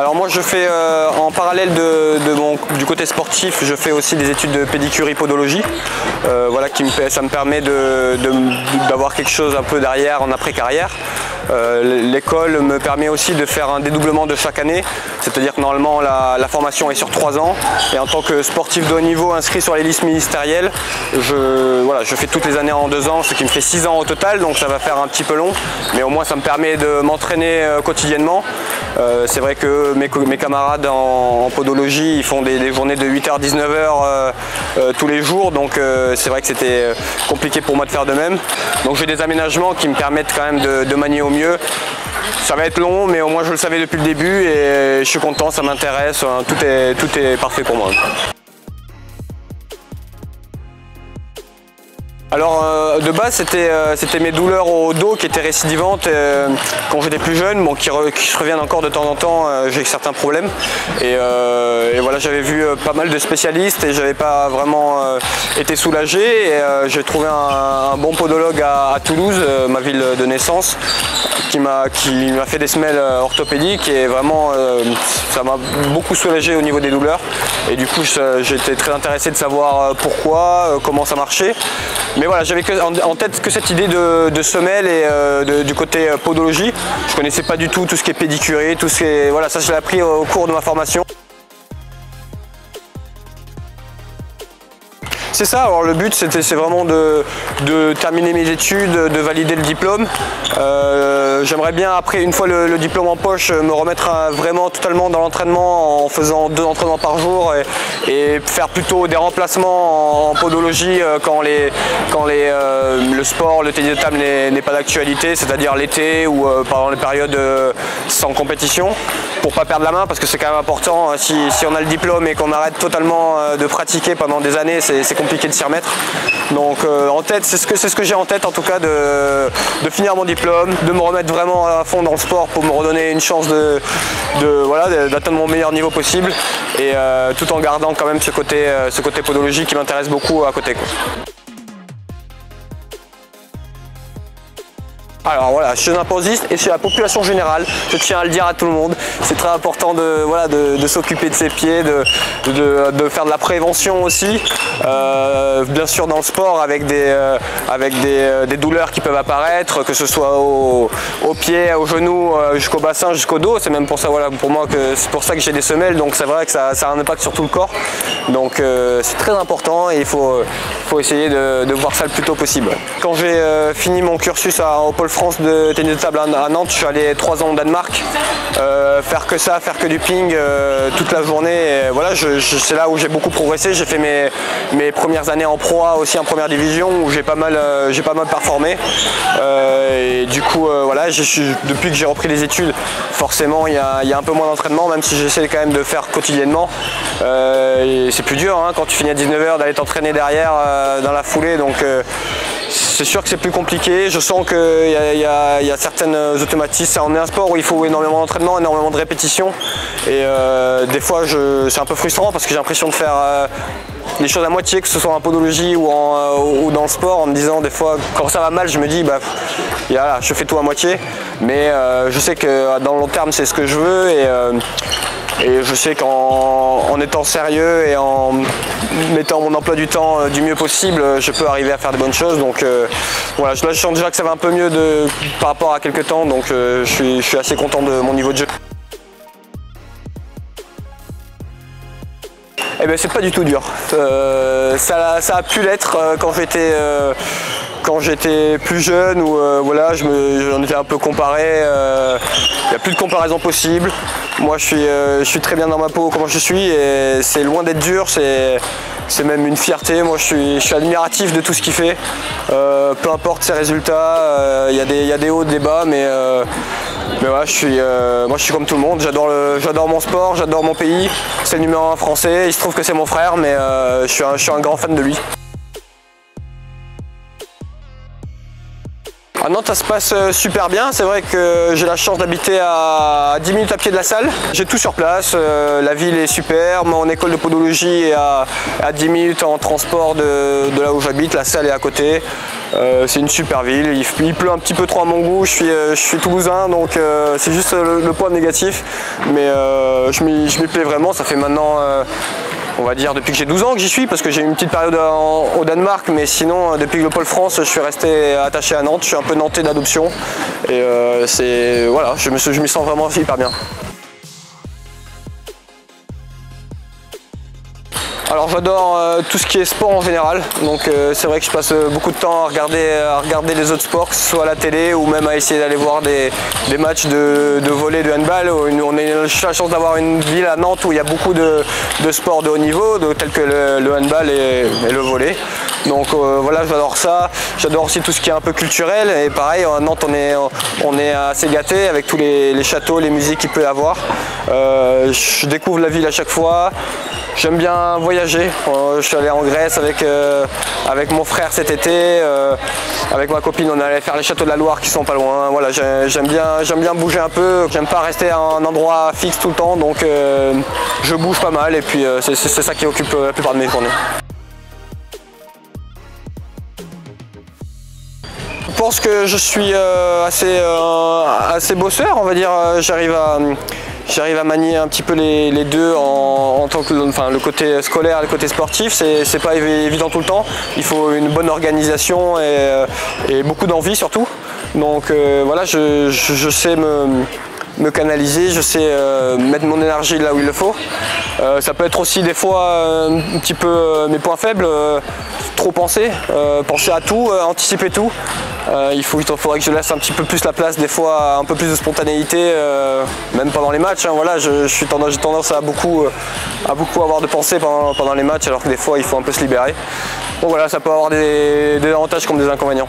Alors moi je fais euh, en parallèle de, du côté sportif, je fais aussi des études de pédicurie podologie. Euh, voilà, qui me, ça me permet d'avoir quelque chose un peu derrière en après-carrière. Euh, l'école me permet aussi de faire un dédoublement de chaque année, c'est-à-dire que normalement la, formation est sur trois ans. Et en tant que sportif de haut niveau inscrit sur les listes ministérielles, je, voilà, je fais toutes les années en deux ans, ce qui me fait six ans au total, donc ça va faire un petit peu long, mais au moins ça me permet de m'entraîner quotidiennement. C'est vrai que mes, camarades en, podologie, ils font des, journées de 8h, 19h euh, euh, tous les jours, donc euh, c'est vrai que c'était compliqué pour moi de faire de même. Donc j'ai des aménagements qui me permettent quand même de, manier au mieux. Ça va être long, mais au moins je le savais depuis le début et je suis content, ça m'intéresse, tout est, tout est parfait pour moi. Alors euh, de base euh, c'était mes douleurs au dos qui étaient récidivantes euh, quand j'étais plus jeune, bon, qui, se reviennent encore de temps en temps, j'ai certains problèmes. Et, voilà j'avais vu pas mal de spécialistes et j'avais pas vraiment été soulagé. J'ai trouvé un, bon podologue à, Toulouse, ma ville de naissance, qui m'a fait des semelles orthopédiques et vraiment ça m'a beaucoup soulagé au niveau des douleurs. Et du coup j'étais très intéressé de savoir pourquoi, comment ça marchait. Mais voilà, j'avais en, tête que cette idée de, semelle et euh, du côté euh, podologie. Je connaissais pas du tout tout ce qui est pédicuré, tout ce qui est, voilà, ça je l'ai appris au cours de ma formation. C'est ça, alors le but c'est vraiment de, terminer mes études, de valider le diplôme. Euh, j'aimerais bien après, une fois le, diplôme en poche, me remettre vraiment totalement dans l'entraînement en faisant deux entraînements par jour et, faire plutôt des remplacements en, podologie euh, quand, les, quand les, euh, le sport, le tennis de table n'est pas d'actualité, c'est-à-dire l'été ou pendant les périodes sans compétition pour pas perdre la main parce que c'est quand même important si, on a le diplôme et qu'on arrête totalement de pratiquer pendant des années c'est compliqué de s'y remettre. Donc euh, en tête, c'est ce que, ce que j'ai en tête en tout cas de, finir mon diplôme, de me remettre vraiment à fond dans le sport pour me redonner une chance de, voilà, d'atteindre mon meilleur niveau possible et euh, tout en gardant quand même ce côté, euh, ce côté podologie qui m'intéresse beaucoup à côté. Alors voilà, chez un et chez la population générale, je tiens à le dire à tout le monde, c'est très important de, voilà, de, s'occuper de ses pieds, de, de, faire de la prévention aussi, euh, bien sûr dans le sport avec des, euh, avec euh, des, douleurs qui peuvent apparaître, que ce soit aux au pieds, aux genoux, jusqu'au bassin, jusqu'au dos, c'est même pour ça, voilà, pour moi que c'est pour ça que j'ai des semelles, donc c'est vrai que ça, ça, a un impact sur tout le corps, donc c'est très important et il faut, faut essayer de, voir ça le plus tôt possible. Quand j'ai fini mon cursus à, au Pôle France de tennis de table à Nantes, je suis allé trois ans au Danemark, euh, faire que ça, faire que du ping euh, toute la journée. voilà, c'est là où j'ai beaucoup progressé. J'ai fait mes, premières années en proie aussi en première division où j'ai pas mal, euh, j'ai pas mal performé. du coup, voilà, depuis que j'ai repris les études, forcément, il y a, un peu moins d'entraînement, même si j'essaie quand même de faire quotidiennement. c'est plus dur hein, quand tu finis à 19h d'aller t'entraîner derrière dans la foulée. Donc c'est sûr que c'est plus compliqué. Je sens qu'il y, y, a certaines automatismes. On est un sport où il faut énormément d'entraînement, énormément de répétitions. Et euh, des fois, c'est un peu frustrant parce que j'ai l'impression de faire euh, les choses à moitié, que ce soit en podologie ou, euh, dans le sport, en me disant des fois, quand ça va mal, je me dis, bah, je fais tout à moitié. Mais je sais que dans le long terme, c'est ce que je veux. Et je sais qu'en étant sérieux et en mettant mon emploi du temps euh, du mieux possible, je peux arriver à faire de bonnes choses. Donc euh, voilà, là je sens déjà que ça va un peu mieux par rapport à quelques temps, donc euh, je, suis, assez content de mon niveau de jeu. Eh bien c'est pas du tout dur. ça, a pu l'être quand j'étais quand j'étais plus jeune ou voilà, j'en étais un peu comparé. Il n'y a plus de comparaison possible. Moi, euh, je suis, très bien dans ma peau, comment je suis, et c'est loin d'être dur, c'est même une fierté. Moi, je suis, admiratif de tout ce qu'il fait. Euh, peu importe ses résultats, euh, il y, a des hauts, des bas, mais, moi, je suis comme tout le monde. J'adore mon sport, j'adore mon pays. C'est le numéro un français. Il se trouve que c'est mon frère, mais je suis un grand fan de lui. À Nantes, ça se passe euh, super bien. C'est vrai que j'ai la chance d'habiter à 10 minutes à pied de la salle. J'ai tout sur place. Euh, la ville est super. Mon école de podologie est à, 10 minutes en transport de, là où j'habite. La salle est à côté. Euh, c'est une super ville. Il, pleut un petit peu trop à mon goût. Je suis, je suis toulousain, donc c'est juste le, point négatif. Mais je m'y plais vraiment. Ça fait maintenant on va dire depuis que j'ai 12 ans que j'y suis parce que j'ai eu une petite période au Danemark mais sinon depuis que le pôle France je suis resté attaché à Nantes, je suis un peu nantais d'adoption et euh, c'est voilà, je me, je me sens vraiment hyper bien. Alors j'adore euh, tout ce qui est sport en général, donc euh, c'est vrai que je passe euh, beaucoup de temps à regarder, les autres sports, que ce soit à la télé ou même à essayer d'aller voir des, matchs de, de volley, de handball. On a la chance d'avoir une ville à Nantes où il y a beaucoup de, sports de haut niveau, tels que le, handball et, le volley. Donc voilà, j'adore ça. J'adore aussi tout ce qui est un peu culturel. Et pareil, à Nantes, on est, assez gâté avec tous les, les châteaux, les musiques qu'il peut y avoir. je découvre la ville à chaque fois. J'aime bien voyager. Euh, je suis allé en Grèce avec, euh, avec mon frère cet été. Euh, avec ma copine, on allait faire les châteaux de la Loire qui sont pas loin. Voilà, j'aime bien, bien bouger un peu. J'aime pas rester à un endroit fixe tout le temps. Donc je bouge pas mal et puis c'est ça qui occupe la plupart de mes journées. Je pense que je suis assez, assez bosseur, on va dire. J'arrive à j'arrive à manier un petit peu les, deux en, tant que enfin, le côté scolaire et le côté sportif. C'est pas évident tout le temps. Il faut une bonne organisation et, euh, beaucoup d'envie surtout. Donc euh, voilà, je, sais me, canaliser, je sais euh, mettre mon énergie là où il le faut. ça peut être aussi des fois un petit peu mes points faibles, trop penser, penser à tout, anticiper tout. Euh, il, faudrait que je laisse un petit peu plus la place, des fois un peu plus de spontanéité, euh, même pendant les matchs. Hein, voilà, j'ai tendance à beaucoup, euh, à beaucoup avoir de pensées pendant, les matchs, alors que des fois il faut un peu se libérer. Donc voilà, ça peut avoir des avantages comme des inconvénients.